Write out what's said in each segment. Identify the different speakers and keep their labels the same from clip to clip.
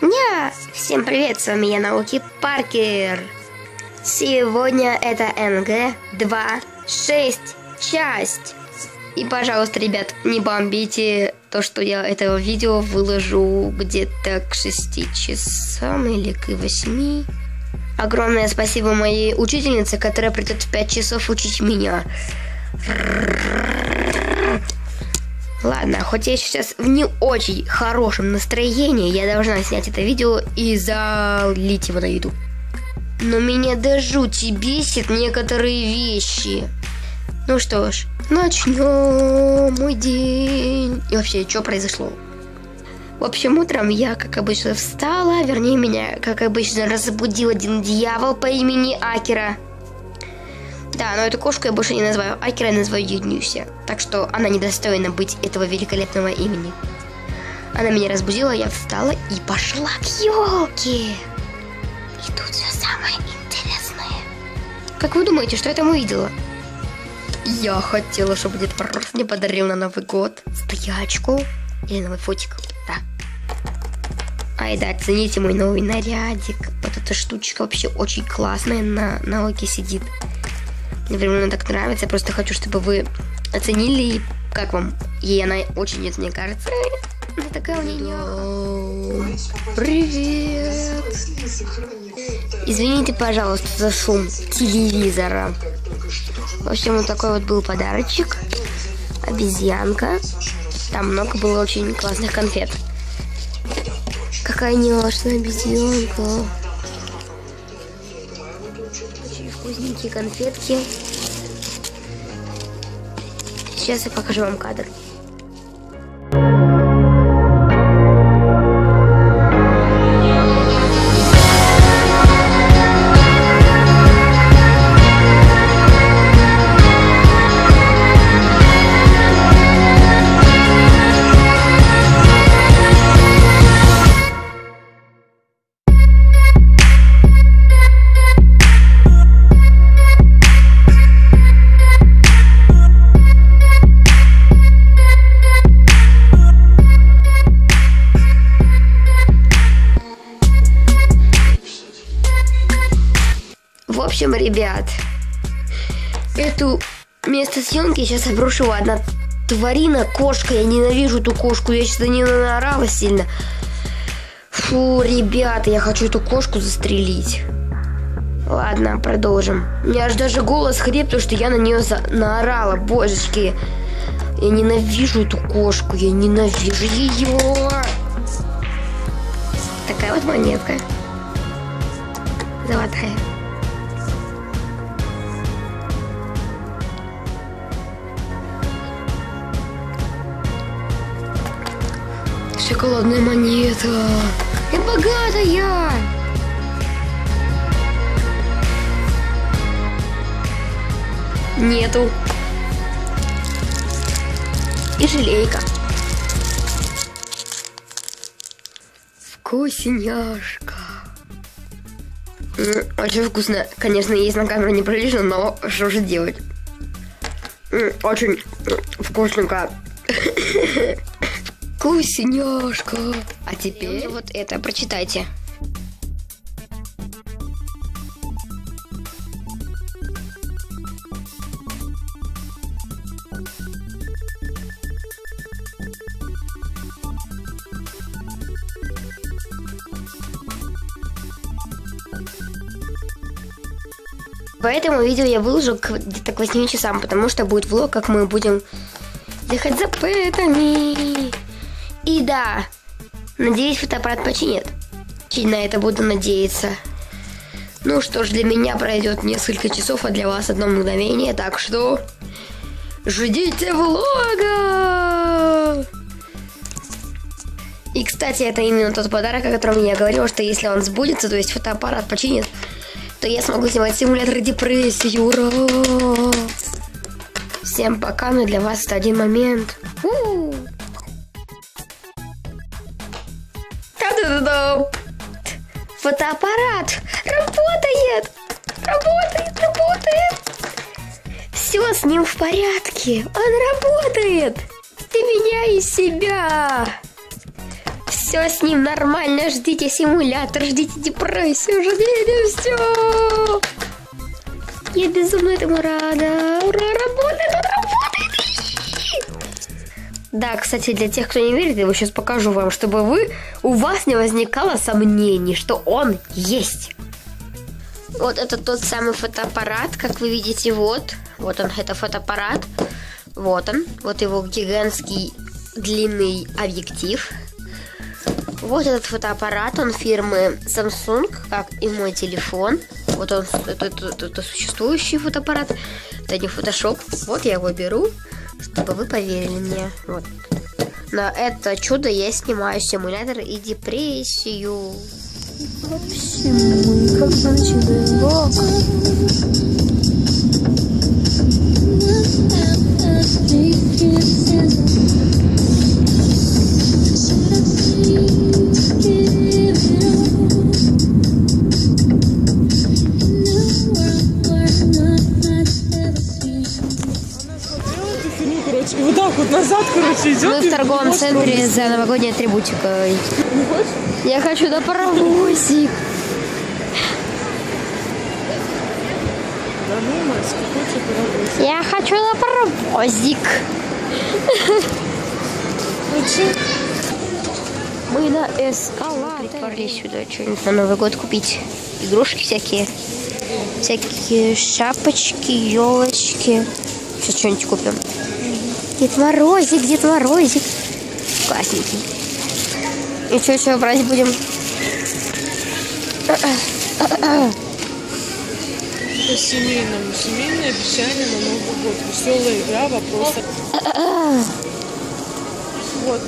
Speaker 1: Ня! Всем привет, с вами я, Науки Паркер. Сегодня это НГ-2-6 часть. И, пожалуйста, ребят, не бомбите то, что я этого видео выложу где-то к 6 часам или к 8. Огромное спасибо моей учительнице, которая придет в 5 часов учить меня. Ладно, хоть я сейчас в не очень хорошем настроении, я должна снять это видео и залить его на YouTube. Но меня до жути бесит некоторые вещи. Ну что ж, начнем мой день. И вообще, что произошло? В общем, утром я, как обычно, встала, вернее, меня, как обычно, разбудил один дьявол по имени Акера. Да, но эту кошку я больше не называю Акера, я называю ее Нюся. Так что она недостойна быть этого великолепного имени. Она меня разбудила, я встала и пошла к елке. И тут все самое интересное. Как вы думаете, что я там увидела? Я хотела, чтобы Дед Мороз мне подарил на Новый год стоячку или новый фотик. Да. Ай, да, оцените мой новый нарядик. Вот эта штучка вообще очень классная на, на локе сидит. Мне временно так нравится. Я просто хочу, чтобы вы оценили, как вам. Ей она очень нет, мне кажется. Она такая у нее. Привет. Извините, пожалуйста, за шум телевизора. В общем, вот такой вот был подарочек. Обезьянка. Там много было очень классных конфет. Какая няшная обезьянка. Вкусненькие конфетки. Сейчас я покажу вам кадр. Общем, ребят, эту место съемки сейчас обрушила одна тварина, кошка. Я ненавижу эту кошку. Я сейчас нее наорала сильно. Фу, ребята, я хочу эту кошку застрелить. Ладно, продолжим. У меня аж даже голос хрип, потому что я на нее за... наорала. Божечки. Я ненавижу эту кошку. Я ненавижу ее. Такая вот монетка. Золотая. Шоколадная монета. Я богатая. Нету. И желейка. Вкусняшка. Очень вкусно. Конечно, есть на камеру неприлично, но что же делать? Очень вкусненько. Вкусняшка. А теперь вот это прочитайте. Поэтому видео я выложу к, где-то к 8 часам, потому что будет влог, как мы будем ехать за пэтами. И да, надеюсь, фотоаппарат починит. Очень на это буду надеяться. Ну что ж, для меня пройдет несколько часов, а для вас одно мгновение, так что ждите влога! И, кстати, это именно тот подарок, о котором я говорила, что если он сбудется, то есть фотоаппарат починит, то я смогу снимать симулятор депрессии. Ура! Всем пока, но для вас это один момент. У! Та-да-да-да! Фотоаппарат работает! Работает, работает! Все с ним в порядке! Он работает! Ты меня и себя! все с ним нормально. Ждите симулятор, ждите депрессию, ждите все. Я безумно этому рада. Ура, работает, он работает. Да, кстати, для тех, кто не верит, я его сейчас покажу вам, чтобы вы, у вас не возникало сомнений, что он есть. Вот это тот самый фотоаппарат, как вы видите, вот. Вот он, это фотоаппарат. Вот он, вот его гигантский длинный объектив. Вот этот фотоаппарат, он фирмы Samsung, как и мой телефон. Вот он, это, это, это, существующий фотоаппарат, это не фотошоп. Вот я его беру, чтобы вы поверили мне. Вот. На это чудо я снимаю симулятор и депрессию. В общем, мы как начинаем
Speaker 2: короче,
Speaker 1: торговом центре за новогодней атрибутикой.
Speaker 2: Хочешь?
Speaker 1: Я хочу на паровозик. Я хочу на паровозик. Мы на эскалаторе. Приперлись сюда что-нибудь на Новый год купить. Игрушки всякие. Всякие шапочки, елочки. Сейчас что-нибудь купим. Дед Морозик, Дед Морозик. Классненький. И что еще брать будем?
Speaker 2: Это семейному. Семейное обещание на Новый год. Веселая игра, вопросы. Вот.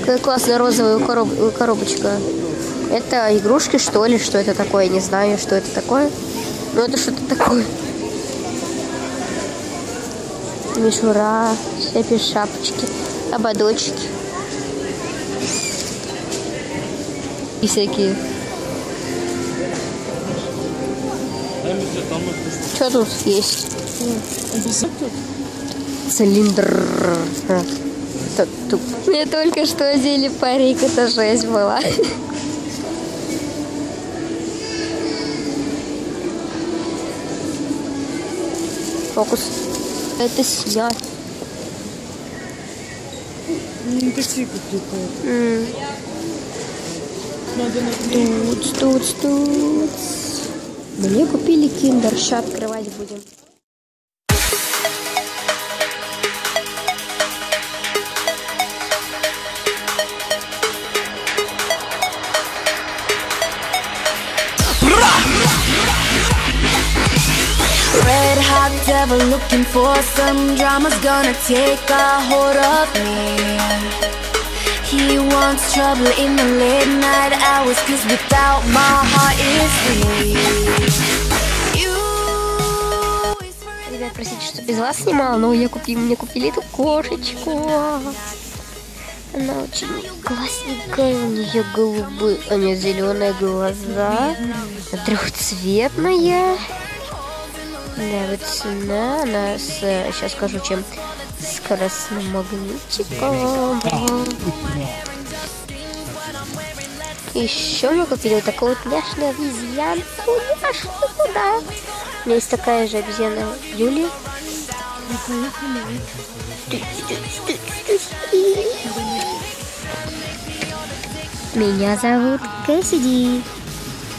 Speaker 1: Какая классная розовая короб- коробочка. Это игрушки, что ли? Что это такое? Не знаю, что это такое. Но это что-то такое. Мишура, всякие шапочки, ободочки. И всякие. Что тут есть? Цилиндр. Тут. Мне только что одели парик, это жесть была. Фокус. Это.
Speaker 2: Не такие какие-то.
Speaker 1: Тут, тут, тут. Мне купили киндер, сейчас открывать будем.
Speaker 3: Devil looking for some drama's gonna take a hold of me. He wants trouble in the late night hours, cause without my heart is free.
Speaker 1: Ребят, простите, что без вас снимала, но я купи, мне купили эту кошечку. Она очень классненькая, у нее голубые, у нее зеленые глаза, трехцветная. Вот цена, она с, сейчас скажу, чем с красным магнитиком. Еще купили вот такую вот няшную обезьянку. Няшную, да. У меня есть такая же обезьяна Юлия. Меня зовут Кэссиди.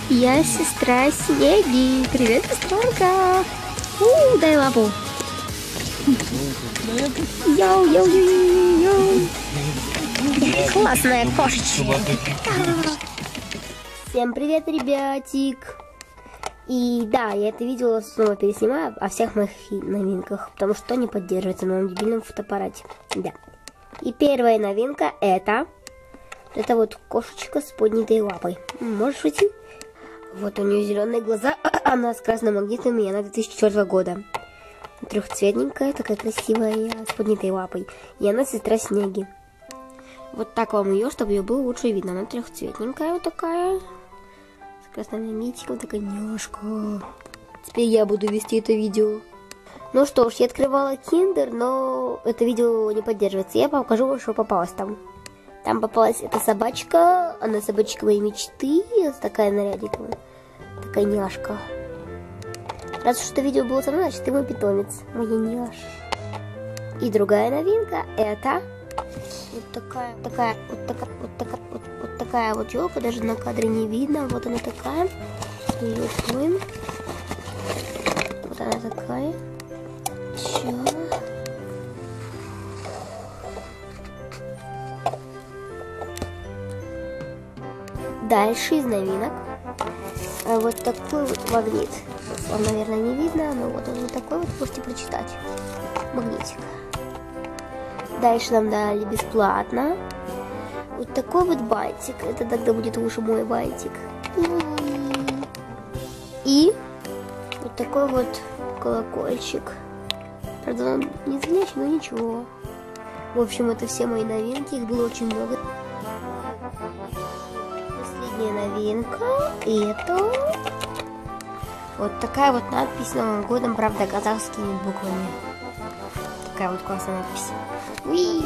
Speaker 1: Я сестра Снеги. Привет, сестренка. У, дай лапу. Йоу, йоу, йоу, йоу, йоу. Классная кошечка. Всем привет, ребятик. И да, я это видео снова переснимаю о всех моих новинках, потому что не поддерживается на моем дебильном фотоаппарате. Да. И первая новинка это... Это вот кошечка с поднятой лапой. Можешь уйти? Вот у нее зеленые глаза, она с красным магнитом, и она 2004 года. Трехцветненькая, такая красивая, с поднятой лапой. И она сестра Снеги. Вот так вам ее, чтобы ее было лучше видно. Она трехцветненькая вот такая. С красным магнитиком, такая няшка. Теперь я буду вести это видео. Ну что ж, я открывала киндер, но это видео не поддерживается. Я покажу, что попалось там. Там попалась эта собачка, она собачка моей мечты, такая нарядиковая, такая няшка. Раз уж это видео было со мной, значит ты мой питомец, моя няш. И другая новинка это вот такая, такая, вот такая, вот такая, вот, вот такая вот елка, даже на кадре не видно, вот она такая. Ее откроем. Вот она такая. Чё? Дальше из новинок. А Вот такой вот магнит. Вам, наверное, не видно, но вот он вот такой вот, можете прочитать. Магнитик. Дальше нам дали бесплатно. Вот такой вот бантик. Это тогда будет уже мой бантик. И вот такой вот колокольчик. Правда, он не звонящий, но ничего. В общем, это все мои новинки. Их было очень много. Последняя новинка. Это вот такая вот надпись Новым годом, правда, казахскими буквами. Такая вот классная надпись. Уи!